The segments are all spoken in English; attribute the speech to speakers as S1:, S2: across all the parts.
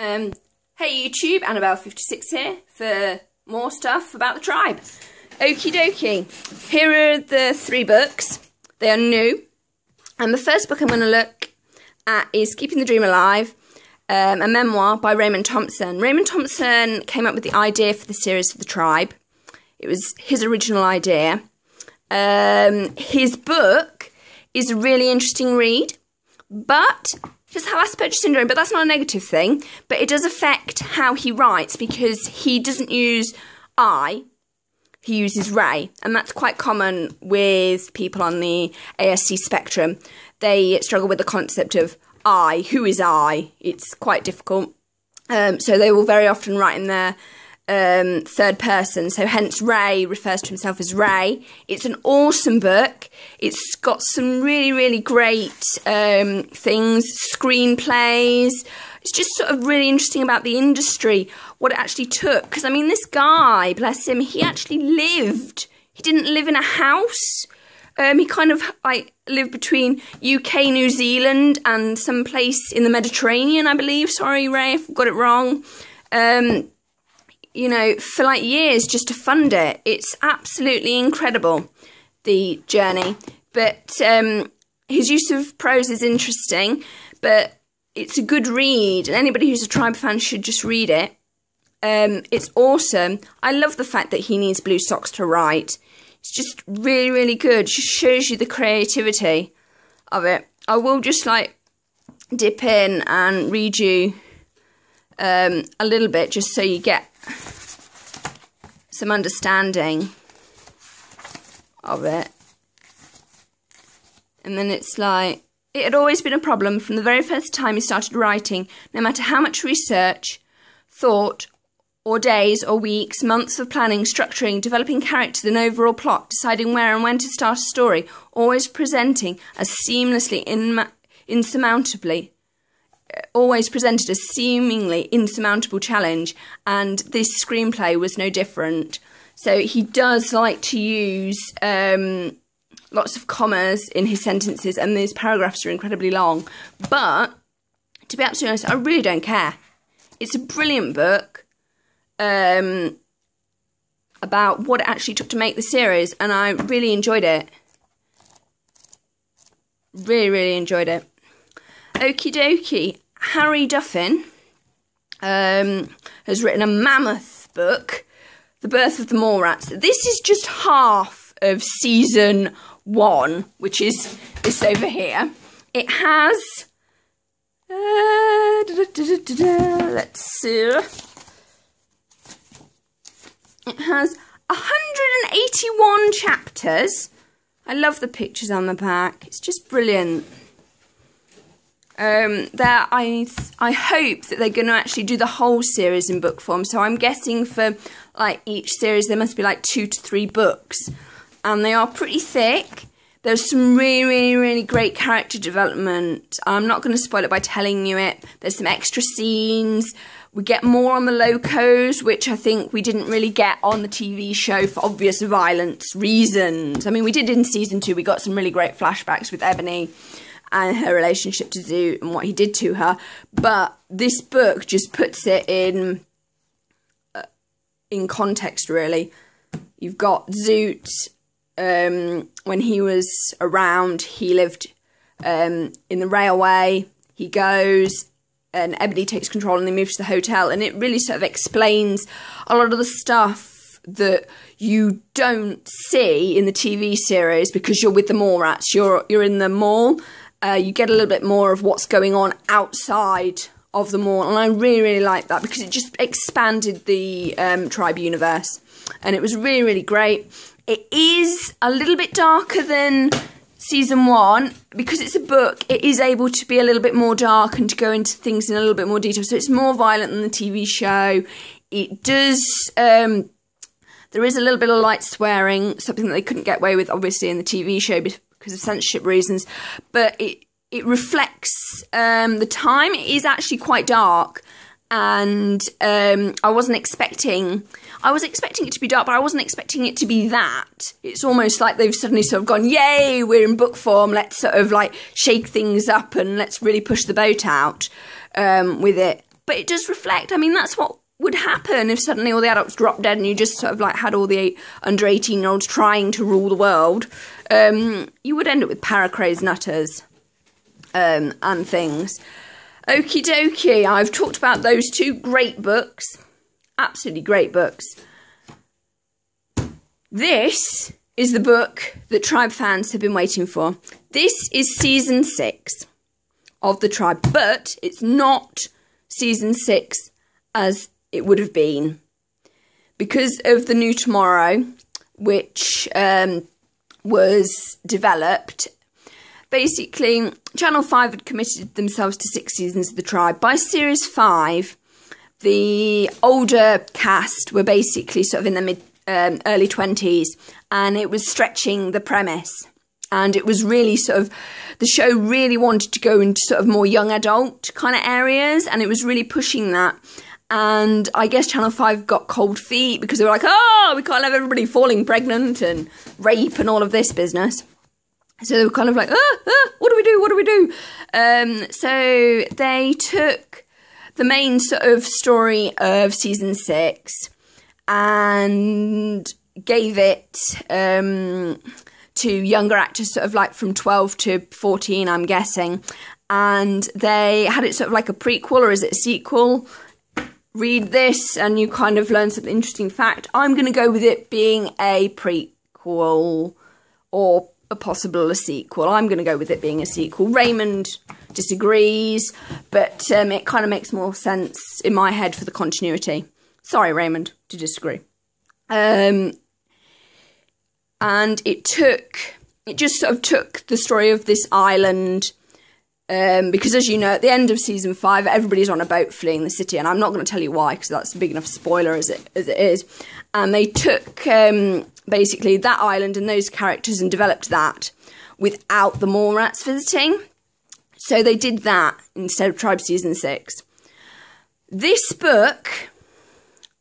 S1: Um, hey YouTube, Annabelle56 here for more stuff about the tribe. Okie dokie. Here are the three books. They are new. And the first book I'm going to look at is Keeping the Dream Alive, um, a memoir by Raymond Thompson. Raymond Thompson came up with the idea for the series for the tribe. It was his original idea. Um, his book is a really interesting read, but just have Asperger's syndrome, but that's not a negative thing. But it does affect how he writes because he doesn't use I, he uses Ray, and that's quite common with people on the ASD spectrum. They struggle with the concept of I, who is I? It's quite difficult. Um, so they will very often write in their um, third person. So hence Ray refers to himself as Ray. It's an awesome book. It's got some really, really great um, things, screenplays. It's just sort of really interesting about the industry, what it actually took. Because I mean, this guy, bless him, he actually lived. He didn't live in a house. Um, he kind of like lived between UK, New Zealand, and some place in the Mediterranean, I believe. Sorry, Ray, if I got it wrong. Um, you know, for like years just to fund it. It's absolutely incredible, the journey. But um, his use of prose is interesting, but it's a good read, and anybody who's a tribe fan should just read it. Um, it's awesome. I love the fact that he needs blue socks to write. It's just really, really good. It just shows you the creativity of it. I will just like dip in and read you um, a little bit just so you get some understanding of it. And then it's like, it had always been a problem from the very first time he started writing, no matter how much research, thought, or days or weeks, months of planning, structuring, developing characters and overall plot, deciding where and when to start a story, always presenting as seamlessly, insurmountably always presented a seemingly insurmountable challenge, and this screenplay was no different. So he does like to use um, lots of commas in his sentences, and these paragraphs are incredibly long. But to be absolutely honest, I really don't care. It's a brilliant book um, about what it actually took to make the series, and I really enjoyed it. Really, really enjoyed it. Okie dokie. Harry Duffin um, has written a mammoth book, The Birth of the Mallrats. This is just half of season one, which is this over here. It has. Uh, da, da, da, let's see. It has 181 chapters. I love the pictures on the back. It's just brilliant um, there I I hope that they're going to actually do the whole series in book form. So I'm guessing for like each series there must be like two to three books, and they are pretty thick. There's some really, really, really great character development. I'm not going to spoil it by telling you it. There's some extra scenes. We get more on the locos, which I think we didn't really get on the TV show for obvious violence reasons. I mean, we did in season two. We got some really great flashbacks with Ebony and her relationship to Zoot and what he did to her. But this book just puts it in uh, in context. Really, you've got Zoot. Um, when he was around, he lived um, in the railway. He goes and Ebony takes control and they move to the hotel. And it really sort of explains a lot of the stuff that you don't see in the TV series because you're with the Mallrats. You're you're in the mall uh, you get a little bit more of what's going on outside of the mall, and I really, really like that because it just expanded the um, tribe universe, and it was really, really great. It is a little bit darker than season one because it's a book. It is able to be a little bit more dark and to go into things in a little bit more detail. So it's more violent than the TV show. It does. Um, there is a little bit of light swearing, something that they couldn't get away with, obviously, in the TV show because of censorship reasons, but it it reflects um, the time. It is actually quite dark, and um, I wasn't expecting. I was expecting it to be dark, but I wasn't expecting it to be that. It's almost like they've suddenly sort of gone, "Yay, we're in book form. Let's sort of like shake things up and let's really push the boat out um, with it." but it does reflect. I mean, that's what would happen if suddenly all the adults dropped dead and you just sort of like had all the under 18 year olds trying to rule the world. Um, you would end up with paracraze nutters um, and things. Okie dokie, I've talked about those two great books. Absolutely great books. This is the book that Tribe fans have been waiting for. This is season six of the Tribe, but it's not season six as it would have been because of the new tomorrow, which um, was developed. Basically, Channel 5 had committed themselves to six seasons of The Tribe. By series five, the older cast were basically sort of in their mid um, early 20s and it was stretching the premise and it was really sort of the show really wanted to go into sort of more young adult kind of areas and it was really pushing that and I guess Channel 5 got cold feet because they were like, oh, we can't have everybody falling pregnant and rape and all of this business. So they were kind of like, ah, ah, what do we do? What do we do? Um, so they took the main sort of story of season six and gave it um, to younger actors, sort of like from 12 to 14, I'm guessing. And they had it sort of like a prequel, or is it a sequel? Read this, and you kind of learn some interesting fact. I'm going to go with it being a prequel or a possible a sequel. I'm going to go with it being a sequel. Raymond disagrees, but um, it kind of makes more sense in my head for the continuity. Sorry, Raymond, to disagree. Um, and it took, it just sort of took the story of this island. Um, because as you know, at the end of season five, everybody's on a boat fleeing the city, and I'm not going to tell you why because that's a big enough spoiler as it as it is. And they took um, basically that island and those characters and developed that without the Mallrats visiting. So they did that instead of Tribe season six. This book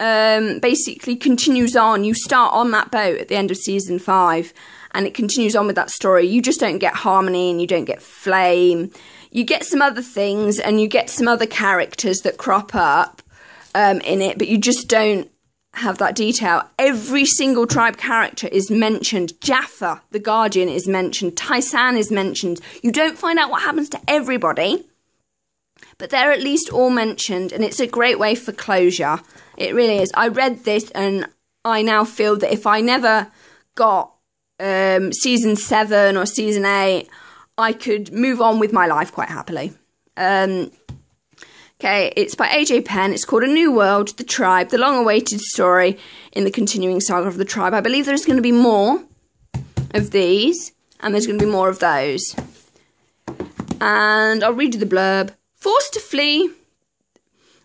S1: um, basically continues on. You start on that boat at the end of season five, and it continues on with that story. You just don't get harmony and you don't get flame. You get some other things and you get some other characters that crop up um, in it, but you just don't have that detail. Every single tribe character is mentioned. Jaffa, the Guardian, is mentioned. Tai-San is mentioned. You don't find out what happens to everybody, but they're at least all mentioned, and it's a great way for closure. It really is. I read this and I now feel that if I never got um, season seven or season eight, I could move on with my life quite happily. Um, okay, it's by AJ Penn. It's called A New World, The Tribe, the long awaited story in the continuing saga of the tribe. I believe there's going to be more of these, and there's going to be more of those. And I'll read you the blurb. Forced to flee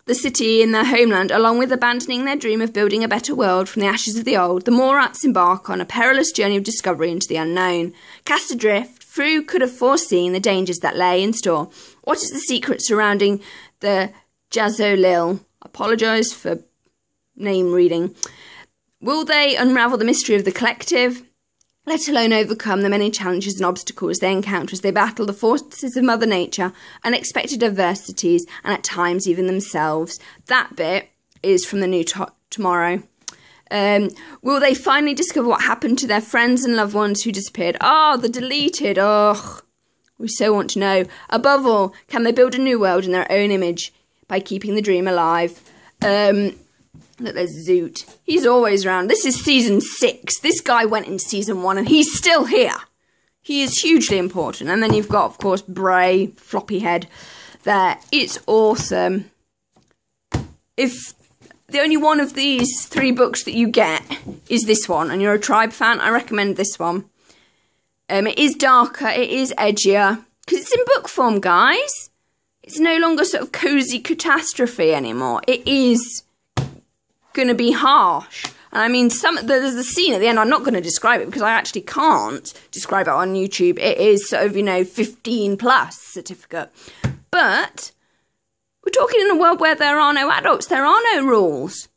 S1: the city in their homeland, along with abandoning their dream of building a better world from the ashes of the old, the Mallrats embark on a perilous journey of discovery into the unknown. Cast adrift, Frew could have foreseen the dangers that lay in store. What is the secret surrounding the Jazolil? Apologise for name reading. Will they unravel the mystery of the collective? Let alone overcome the many challenges and obstacles they encounter as they battle the forces of Mother Nature, unexpected adversities, and at times even themselves. That bit is from the new to- tomorrow. Um, will they finally discover what happened to their friends and loved ones who disappeared? Oh, the deleted. Ugh. We so want to know. Above all, can they build a new world in their own image by keeping the dream alive? Um, Look, there's Zoot. He's always around. This is season six. This guy went in season one and he's still here. He is hugely important. And then you've got, of course, Bray, floppy head there. It's awesome. If the only one of these three books that you get is this one, and you're a tribe fan, I recommend this one. Um, it is darker, it is edgier, because it's in book form, guys. It's no longer sort of cozy catastrophe anymore. It is going to be harsh. And I mean, some there's a scene at the end. I'm not going to describe it because I actually can't describe it on YouTube. It is sort of you know 15 plus certificate, but we're talking in a world where there are no adults. There are no rules.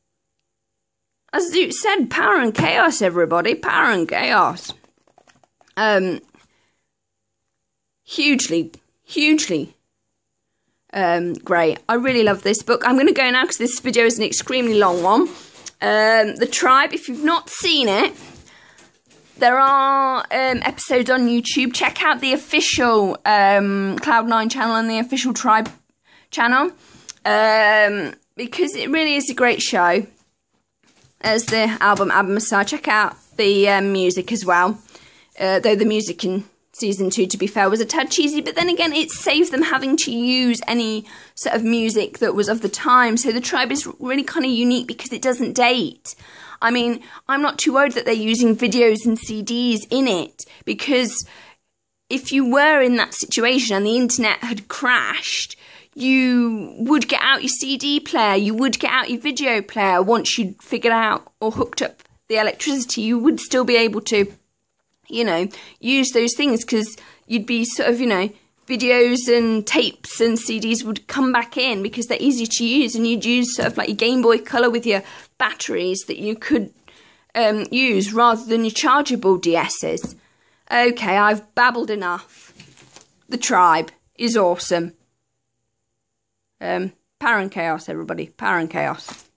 S1: As Zoot said, power and chaos, everybody, power and chaos. Um, hugely, hugely um, great. I really love this book. I'm going to go now because this video is an extremely long one. Um, the Tribe, if you've not seen it, there are um, episodes on YouTube. Check out the official um, Cloud9 channel and the official Tribe channel um, because it really is a great show. As the album Album Star. Check out the um, music as well. Uh, though the music in season two, to be fair, was a tad cheesy, but then again, it saved them having to use any sort of music that was of the time. So the tribe is really kind of unique because it doesn't date. I mean, I'm not too worried that they're using videos and CDs in it because if you were in that situation and the internet had crashed, you would get out your CD player, you would get out your video player once you'd figured out or hooked up the electricity, you would still be able to, you know, use those things because you'd be sort of, you know, videos and tapes and CDs would come back in because they're easy to use and you'd use sort of like your Game Boy Color with your batteries that you could um, use rather than your chargeable DSs. Okay, I've babbled enough. The tribe is awesome. Um, power and chaos, everybody. Power and chaos.